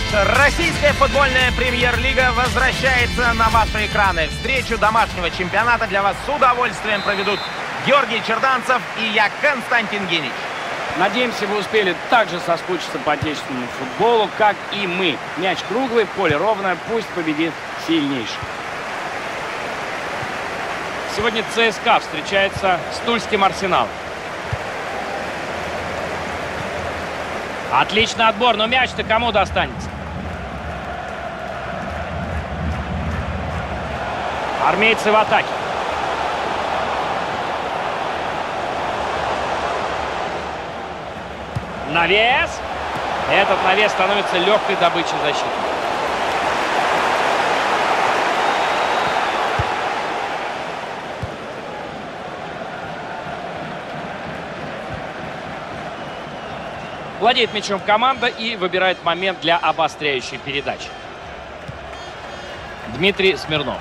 ж, российская футбольная премьер-лига возвращается на ваши экраны. Встречу домашнего чемпионата для вас с удовольствием проведут Георгий Черданцев и я, Константин Генич. Надеемся, вы успели так же соскучиться по отечественному футболу, как и мы. Мяч круглый, поле ровное, пусть победит сильнейший. Сегодня ЦСКА встречается с Тульским Арсеналом. Отличный отбор, но мяч-то кому достанется? Армейцы в атаке. Навес. Этот навес становится легкой добычей защиты. Владеет мячом команда и выбирает момент для обостряющей передачи. Дмитрий Смирнов.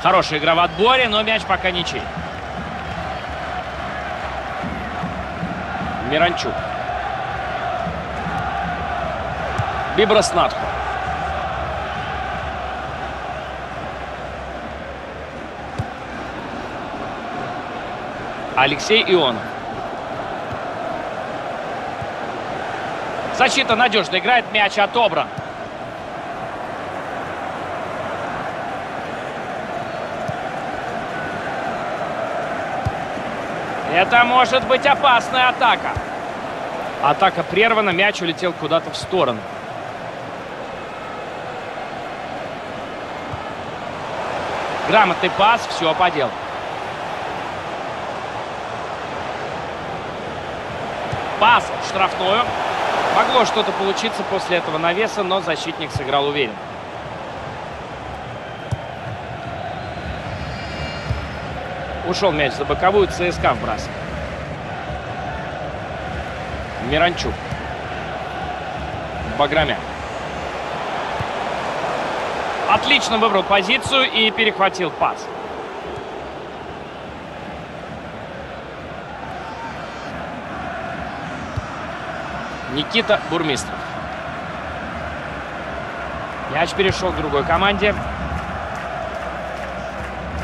Хорошая игра в отборе, но мяч пока ничей. Миранчук. Биброс Надху. Алексей Ионов. Защита надежно играет, мяч отобран. Это может быть опасная атака. Атака прервана, мяч улетел куда-то в сторону. Грамотный пас, все по делу. Пас в штрафную. Могло что-то получиться после этого навеса, но защитник сыграл уверенно. Ушел мяч за боковую, ЦСКА вбрасывает. Миранчук. Баграмян. Отлично выбрал позицию и перехватил пас. Никита Бурмистров. Мяч перешел к другой команде.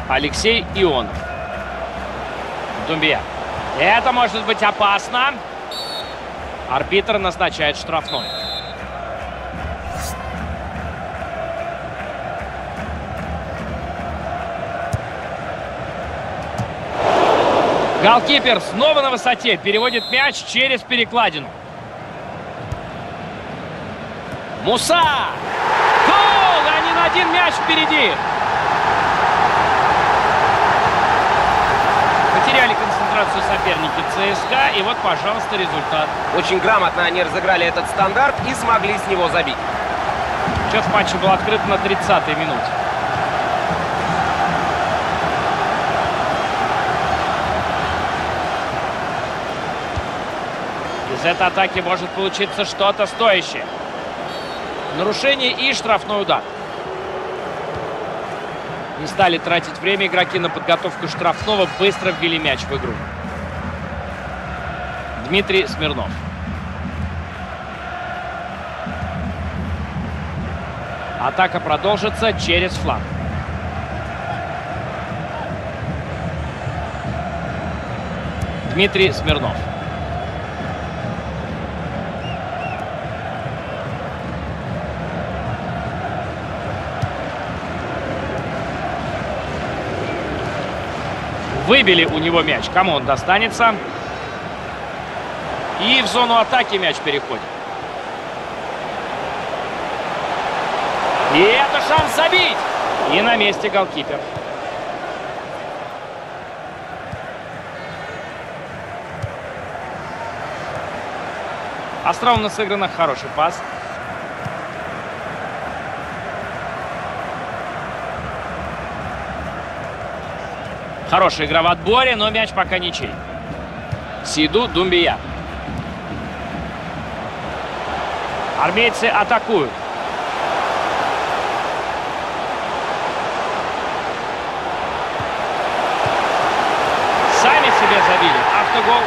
Алексей Ионов. Думбия. Это может быть опасно. Арбитр назначает штрафной. Голкипер снова на высоте. Переводит мяч через перекладину. Муса! Гол! Они на один мяч впереди. Потеряли концентрацию соперники ЦСКА. И вот, пожалуйста, результат. Очень грамотно они разыграли этот стандарт и смогли с него забить. Счет в матче был открыт на 30-й минуте. Из этой атаки может получиться что-то стоящее. Нарушение и штрафной удар. Не стали тратить время игроки на подготовку штрафного. Быстро ввели мяч в игру. Дмитрий Смирнов. Атака продолжится через фланг. Дмитрий Смирнов. Выбили у него мяч. Кому он достанется? И в зону атаки мяч переходит. И это шанс забить. И на месте голкипер. Остроумно сыграно. Хороший пас. Хорошая игра в отборе, но мяч пока ничей. Сиду Думбия. Армейцы атакуют. Сами себе забили. Автогол.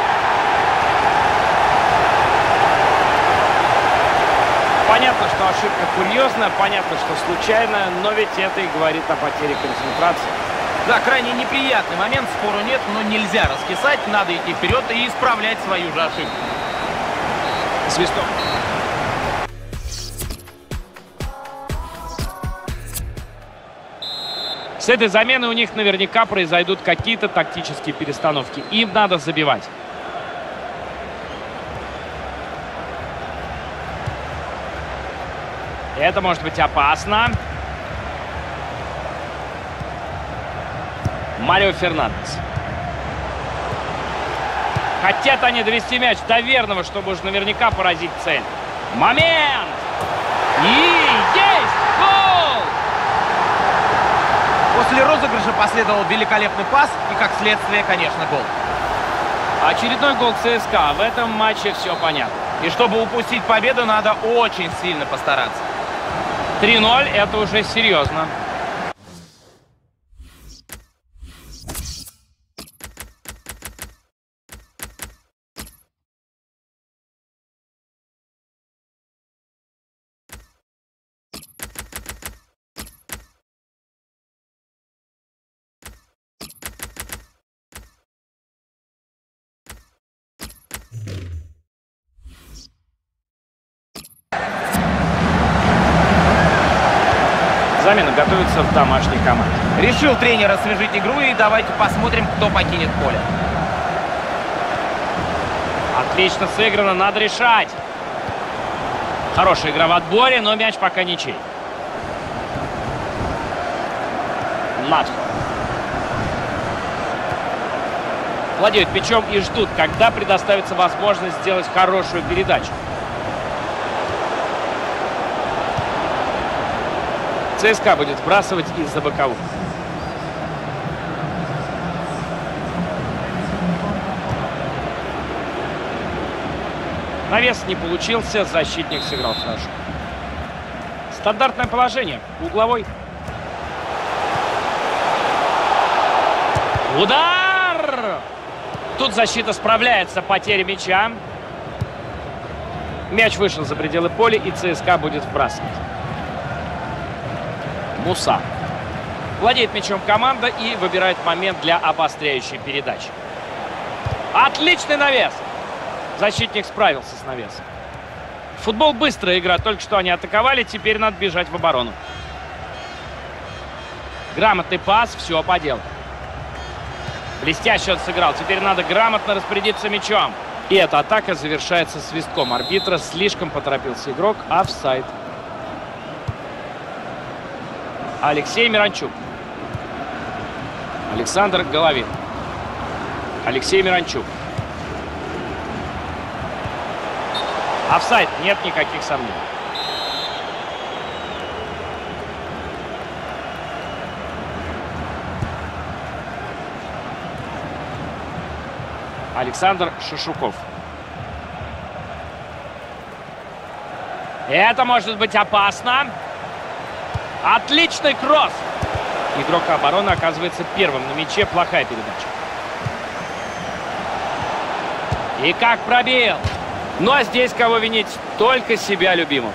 По Понятно, что ошибка курьезная, понятно, что случайная, но ведь это и говорит о потере концентрации. Да, крайне неприятный момент, спору нет, но нельзя раскисать, надо идти вперед и исправлять свою же ошибку. Свисток. С этой заменой у них наверняка произойдут какие-то тактические перестановки. Им надо забивать. Это может быть опасно. Марио Фернандес. Хотят они довести мяч до верного, чтобы уж наверняка поразить цель. Момент! И есть гол! После розыгрыша последовал великолепный пас и, как следствие, конечно, гол. Очередной гол ЦСКА. В этом матче все понятно. И чтобы упустить победу, надо очень сильно постараться. 3-0 это уже серьезно. Готовится в домашней команде. Решил тренер освежить игру и давайте посмотрим, кто покинет поле. Отлично сыграно, надо решать. Хорошая игра в отборе, но мяч пока ничей. Матхо. Владеют мячом и ждут, когда предоставится возможность сделать хорошую передачу. ЦСКА будет сбрасывать из-за боковых. Навес не получился, защитник сыграл хорошо. Стандартное положение, угловой. Удар! Тут защита справляется, потеря мяча. Мяч вышел за пределы поля, и ЦСКА будет вбрасывать. Муса. Владеет мячом команда и выбирает момент для обостряющей передачи. Отличный навес! Защитник справился с навесом. Футбол быстрая игра. Только что они атаковали, теперь надо бежать в оборону. Грамотный пас, все по делу. Блестяще он сыграл. Теперь надо грамотно распорядиться мячом. И эта атака завершается свистком арбитра. Слишком поторопился игрок. Офсайд. Алексей Миранчук. Александр Головин. Алексей Миранчук. Офсайд, нет никаких сомнений. Александр Шишуков. Это может быть опасно. Отличный кросс. Игрок обороны оказывается первым на мяче. Плохая передача. И как пробил. Ну а здесь кого винить? Только себя любимого.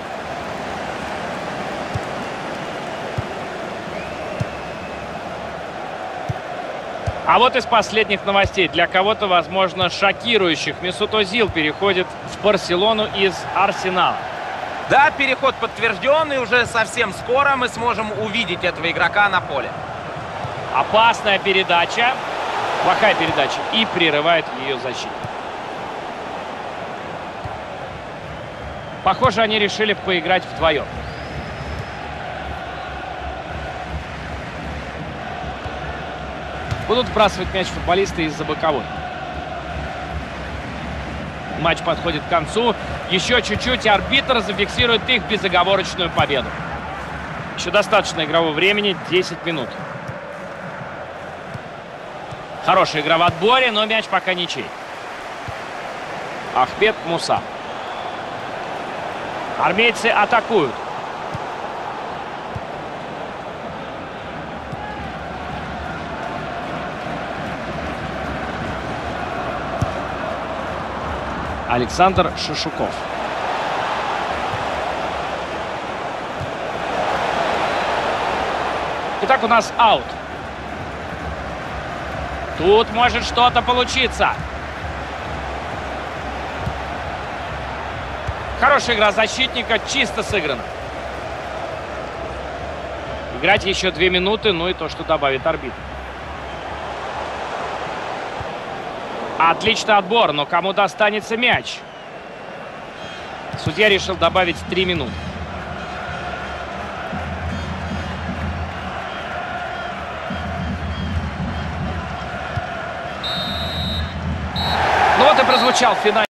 А вот из последних новостей. Для кого-то, возможно, шокирующих. Месут Озил переходит в Барселону из Арсенала. Да, переход подтвержден, и уже совсем скоро мы сможем увидеть этого игрока на поле. Опасная передача. Плохая передача. И прерывает ее защиту. Похоже, они решили поиграть вдвоем. Будут вбрасывать мяч футболисты из-за боковой. Матч подходит к концу. Еще чуть-чуть, и арбитр зафиксирует их безоговорочную победу. Еще достаточно игрового времени, 10 минут. Хорошая игра в отборе, но мяч пока ничей. Ахмед Муса. Армейцы атакуют. Александр Шишуков. Итак, у нас аут. Тут может что-то получиться. Хорошая игра защитника, чисто сыграна. Играть еще две минуты, ну и то, что добавит арбитр. Отличный отбор, но кому достанется мяч? Судья решил добавить три минуты. Ну вот и прозвучал финал.